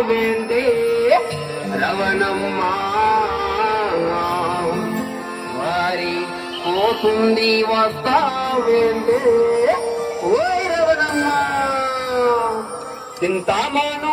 వేందే రవణమ్మా. వారి పోతుంది వస్తావేందే? ఓ రవణమ్మా. చింతామాను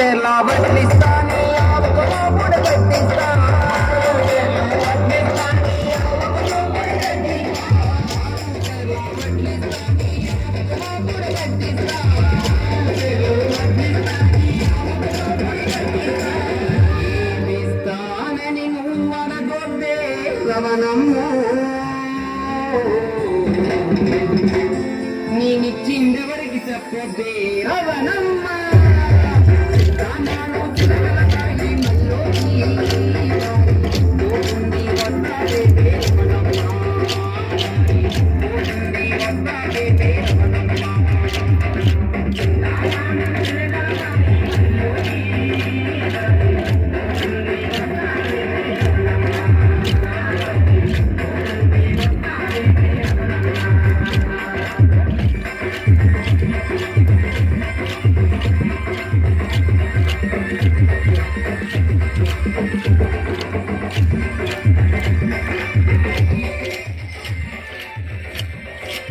ఎలా వదిలిస్తాను. నేనిచ్చిందెవరికి చెప్పే Ravanamma I'm never gonna give it up.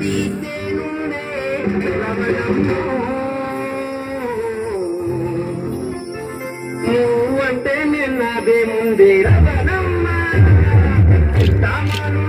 తీసేనునే వెలవలము నువ్వు అంటే నిన్నదే ముందే. రవణమ్మ సామాను